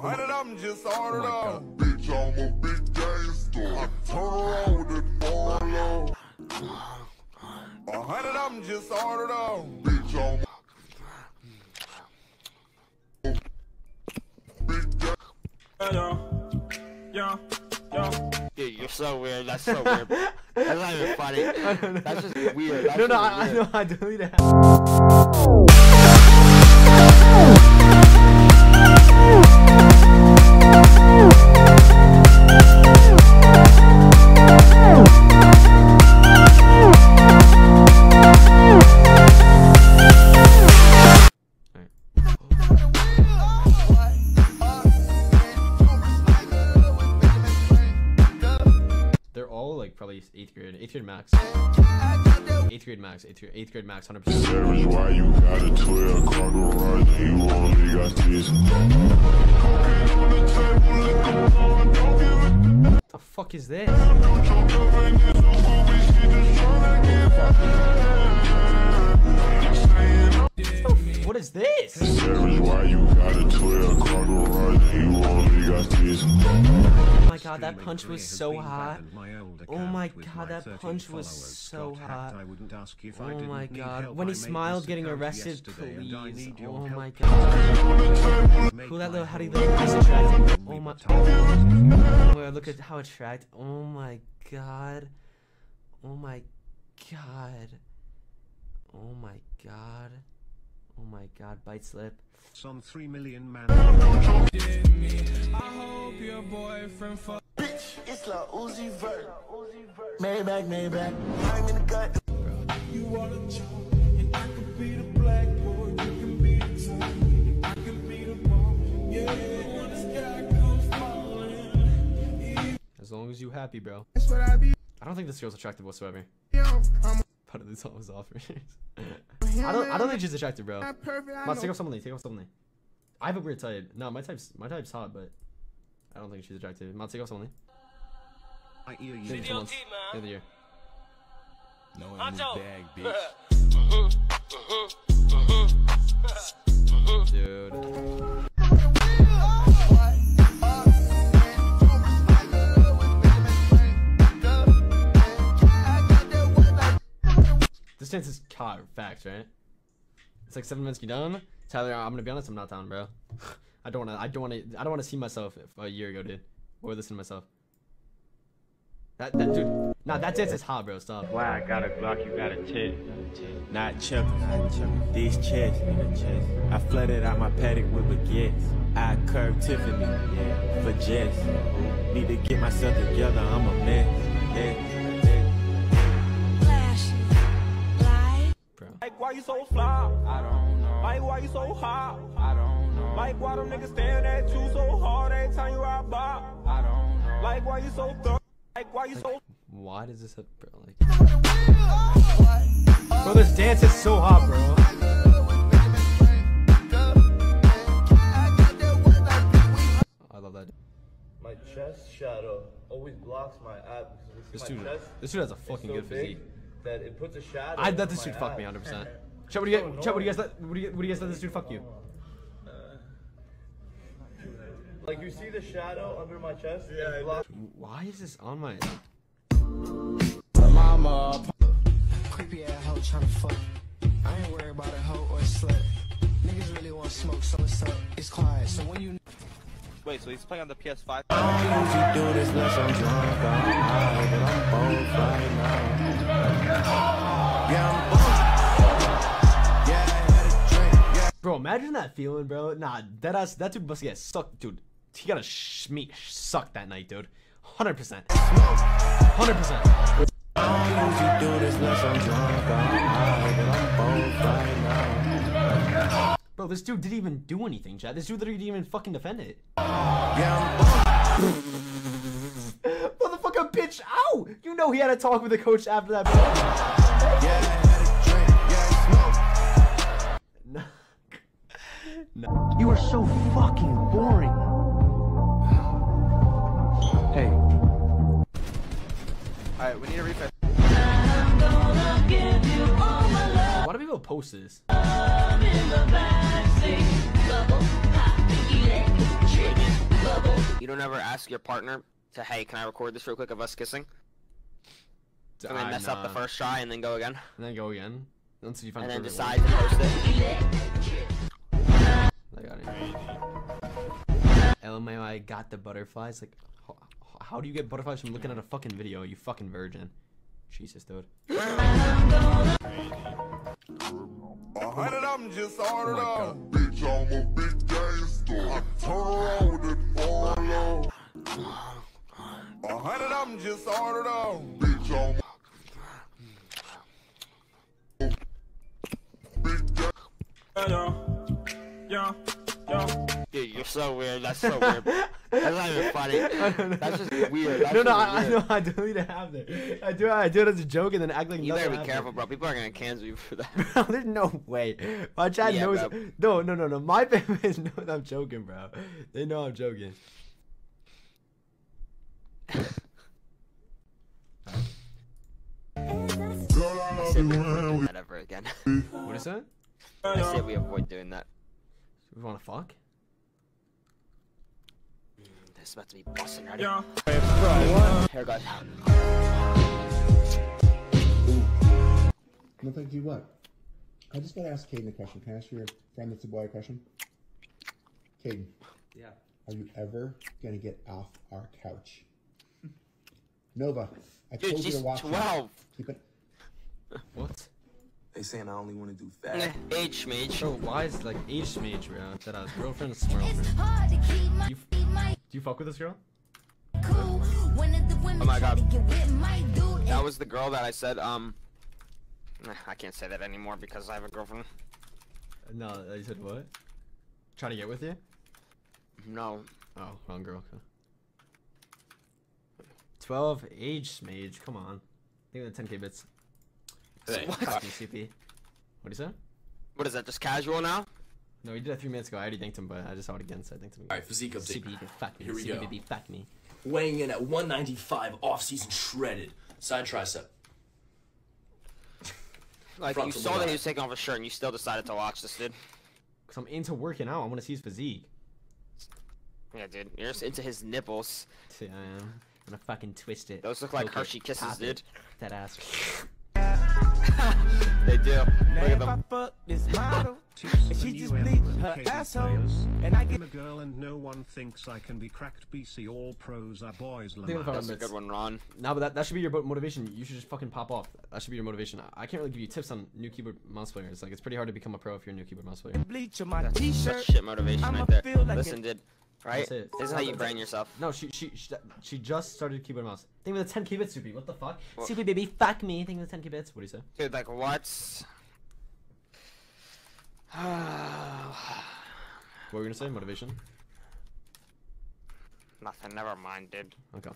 hundred of them just ordered oh my off. Bitch, I'm a big gangster. I turn around with that follow. A hundred of them just ordered off. Bitch, I'm a big gangster. Yeah, yeah. Dude, you're so weird. That's so weird. That's not even funny. That's just weird. That's No, no, just I, I weird. know. I deleted it. Probably eighth grade, eighth grade max, eighth grade max, eighth grade, eighth grade max, hundred percent. Savage, why you got a 12 car garage you only got this? The fuck is this? Only got this? Oh my god, that punch was so hot. Oh my god, that punch was so hot. Oh my god, when he smiled getting arrested, please. Oh my god. Who that little, how do you? Attractive. Oh my. Oh, look at how attractive. Oh my god. Oh my god. Oh my god. Oh my god, bite slip. Some 3 million man. Bitch, it's Lil Uzi Vert. Maybach, Maybach. I'm in the gut. You wanna jump, and I can be the black boy. You can be the top. I can be the bomb. Yeah, when the sky comes falling. As long as you happy, bro. That's what I be. I don't think this girl's attractive whatsoever. I'm Part of this all his offers. I don't. I don't think she's attractive, bro. not perfect. I take off something. Take off something. I have a weird type. No, my type's my type's hot, but I don't think she's attractive. Mom, take off something. I hear you. Maybe someone's the other year. No one in this bag, bitch. dance is caught facts, right? It's like seven minutes. You done? Tyler, I'm gonna be honest. I'm not down, bro. I don't wanna. I don't wanna. I don't wanna see myself if, a year ago, dude. Or listen to myself. That that dude. Nah, that dance is hot, bro. Stop. Why I got a Glock, you got a tit. Not chuck, not chuck. These chests, nigga chest. I flooded out my paddock with baguettes. I curved Tiffany, yeah, for Jess. Need to get myself together, I'm a mess. Yeah, yeah. Why you so fly? I don't know. Like, why you so hot? I don't know. Like, why them niggas staring at you so hard every time you ride by? I don't know. Like, why you so thorough? Like, why you so Why does this have, bro? Like, bro, this dance is so hot, bro. I love that. My chest shadow always blocks my ab because This my dude, chest this dude has a fucking so good big physique. That it puts a shadow. I let this dude fuck me 100. percent Chat, what do you oh, get? Chat, what do you guys let? What do you, what do you guys let this dude fuck you? Uh, like you see the shadow under my chest. Yeah. Block- Why is this on my? Creepy ass hoe tryna fuck. I ain't worried about a hoe or a slut. Niggas really want smoke, so it's up. It's quiet. So when you Wait, so he's playing on the PS5? Bro, imagine that feeling, bro. Nah, that ass, that dude must get sucked, dude. He got a sh- sucked that night, dude. 100 percent. 100 percent. Bro, this dude didn't even do anything, Chad. This dude literally didn't even fucking defend it. Motherfucker, bitch! Ow! You know he had a talk with the coach after that. No. You are so fucking boring. Hey. Alright, we need a refresh. Why do people post this? Bubble, pop, eat it, don't ever ask your partner to, hey, can I record this real quick of us kissing? And then I- mess up the first try and then go again? And then go again. Until you find And the then decide to post it? I. LMAO, I got the butterflies. Like, how, how do you get butterflies from looking at a fucking video? You fucking virgin. Jesus, dude. Hundred of them just oh ordered my up. Bitch, I'm a big gangster. I turn around with it follow. A hundred of them just ordered up. Bitch, I'm a big Yeah, yeah. Dude, you're so weird. That's so weird. That's not even funny. That's just weird. That's no, no, I, I weird. know. I delete it have there. I do. I do it as a joke and then act like You better be happened. careful, bro. People are gonna cancel you for that. Bro, there's no way. My chat Yeah, knows. bro. No, no, no, no. My family knows I'm joking, bro. They know I'm joking. Girl, I I love you we when avoid we that ever again. What is that? I said we avoid doing that. We want to fuck? This is about to be busting ready. Yeah. Here, guys. No, thank you. What? I just gotta ask Caden a question. Can I ask your friend that's a boy a question? Caden, Yeah. are you ever gonna get off our couch? Nova, I Dude, told you to watch. 12. Keep it. What? They saying I only want to do Eh, fat. Age mage. Bro, why is like age mage, bro? That I was girlfriend, girlfriend. You, f- do you fuck with this girl? Oh my god. That was the girl that I said, um. I can't say that anymore because I have a girlfriend. No, you said what? Trying to get with you? No. Oh, wrong girl. Okay. 12 age mage, come on. Think of the 10k bits. Hey, Fuck what? you, CP. What do you say? What is that, just casual now? No, he did that three minutes ago. I already thanked him, but I just saw it again, so I thanked him. again. Alright, physique update. CP, fuck me. Here we CP, go. baby, fuck me. Weighing in at 195, off-season shredded. Side tricep. Like, Front you saw that he was taking off his shirt and you still decided to watch this, dude. Because I'm into working out. I want to see his physique. Yeah, dude. You're just into his nipples. See, I am. I'm gonna fucking twist it. Those look like poke it, Hershey Kisses, dude. That ass. They do. Look Now at if I them. fuck this model, and she just bleed her asshole, and I get I'm a girl and no one thinks I can be cracked BC all pros are boys Think of the Lamar. phone That's a good one, Ron. No, but that, that should be your motivation. You should just fucking pop off. That should be your motivation. I- I can't really give you tips on new keyboard mouse players. Like, it's pretty hard to become a pro if you're a new keyboard mouse player. bleach on my t-shirt. such shit motivation I'ma right there. feel like Listen, it. dude. Right? That's it. This is how you brain yourself. No, she she she, she just started keyboard mouse. Think of the 10 k bits, Soupy. What the fuck? What? Soupy baby, fuck me. Think of the 10 k bits. What do you say? Dude, like, what? What were you gonna say? Motivation? Nothing. Never mind, dude. Okay.